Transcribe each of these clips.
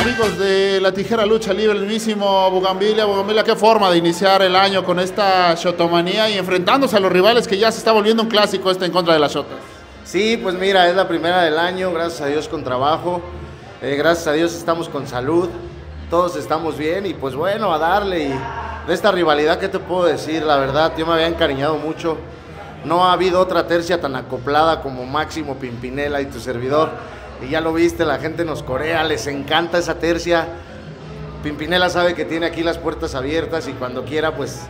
Amigos de la tijera lucha libre, el mismísimo Bugambilia. Bugambilia, qué forma de iniciar el año con esta shotomanía y enfrentándose a los rivales que ya se está volviendo un clásico este en contra de las shotas. Sí, pues mira, es la primera del año, gracias a Dios con trabajo, eh, gracias a Dios estamos con salud, todos estamos bien y pues bueno, a darle. Y de esta rivalidad, ¿qué te puedo decir? La verdad, yo me había encariñado mucho. No ha habido otra tercia tan acoplada como Máximo Pimpinela y tu servidor. Y ya lo viste, la gente nos corea, les encanta esa tercia. Pimpinela sabe que tiene aquí las puertas abiertas y cuando quiera, pues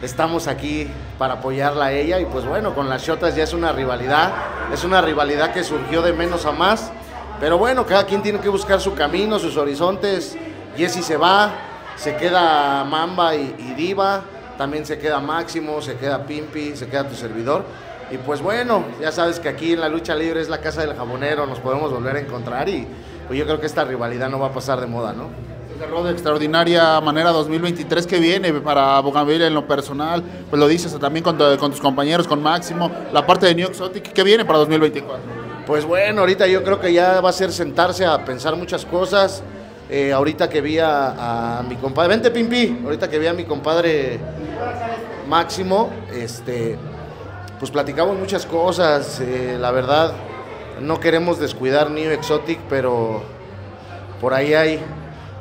estamos aquí para apoyarla a ella. Y pues bueno, con las Shotas ya es una rivalidad. Es una rivalidad que surgió de menos a más. Pero bueno, cada quien tiene que buscar su camino, sus horizontes. Jessy se va, se queda Mamba y, y Diva, también se queda Máximo, se queda Pimpi, se queda tu servidor. Y pues bueno, ya sabes que aquí en la lucha libre es la casa del jabonero, nos podemos volver a encontrar y pues yo creo que esta rivalidad no va a pasar de moda, ¿no? Cerró de extraordinaria manera 2023 que viene para Bougainville en lo personal, pues lo dices también con, con tus compañeros, con Máximo, la parte de New Exotic, ¿qué viene para 2024? Pues bueno, ahorita yo creo que ya va a ser sentarse a pensar muchas cosas. Eh, ahorita que vi a, a mi compadre, vente Pimpi, ahorita que vi a mi compadre Máximo, este, pues platicamos muchas cosas. eh, la verdad, no queremos descuidar New Exotic, pero por ahí hay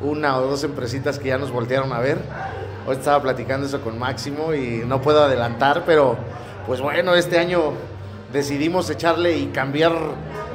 una o dos empresitas que ya nos voltearon a ver. Hoy estaba platicando eso con Máximo y no puedo adelantar, pero pues bueno, este año decidimos echarle y cambiar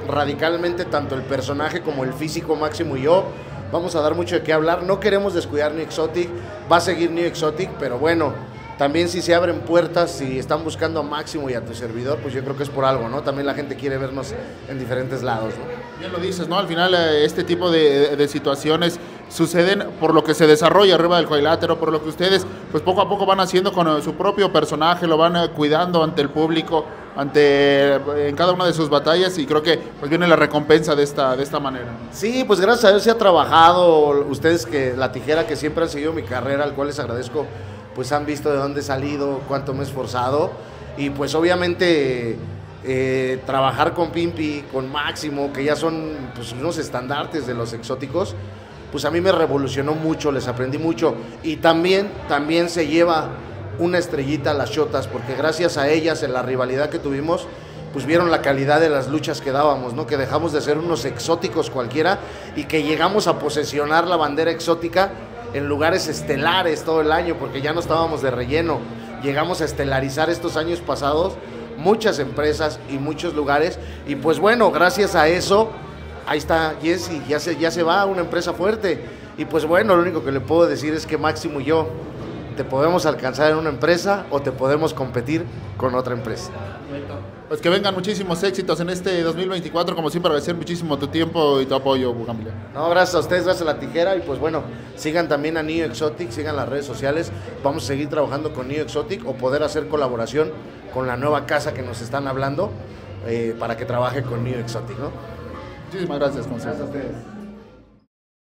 radicalmente tanto el personaje como el físico Máximo y yo. Vamos a dar mucho de qué hablar. No queremos descuidar New Exotic, va a seguir New Exotic, pero bueno, también si se abren puertas, si están buscando a Máximo y a tu servidor, pues yo creo que es por algo, ¿no? También la gente quiere vernos en diferentes lados, ¿no? Bien lo dices, ¿no? Al final eh, este tipo de, de situaciones suceden por lo que se desarrolla arriba del cuadrilátero, por lo que ustedes pues poco a poco van haciendo con eh, su propio personaje, lo van eh, cuidando ante el público, ante en cada una de sus batallas y creo que pues viene la recompensa de esta, de esta manera. Sí, pues gracias a Dios se ha trabajado. Ustedes que la tijera que siempre han seguido mi carrera, al cual les agradezco, pues han visto de dónde he salido, cuánto me he esforzado. Y pues obviamente eh, trabajar con Pimpi, con Máximo, que ya son pues, unos estandartes de los exóticos, pues a mí me revolucionó mucho, les aprendí mucho. Y también, también se lleva una estrellita a las shotas, porque gracias a ellas, en la rivalidad que tuvimos, pues vieron la calidad de las luchas que dábamos, ¿no? Que dejamos de ser unos exóticos cualquiera y que llegamos a posesionar la bandera exótica en lugares estelares todo el año, porque ya no estábamos de relleno. Llegamos a estelarizar estos años pasados muchas empresas y muchos lugares y pues bueno, gracias a eso ahí está Jesse, ya se, ya se va a una empresa fuerte. Y pues bueno, lo único que le puedo decir es que Máximo y yo te podemos alcanzar en una empresa o te podemos competir con otra empresa. Pues que vengan muchísimos éxitos en este 2024, como siempre agradecer muchísimo tu tiempo y tu apoyo, Bugambilia. No, gracias a ustedes, gracias a la tijera y pues bueno, sigan también a Neo Exotic, sigan las redes sociales, vamos a seguir trabajando con Neo Exotic o poder hacer colaboración con la nueva casa que nos están hablando eh, para que trabaje con Neo Exotic, ¿no? Muchísimas gracias, Consejo. Gracias a ustedes.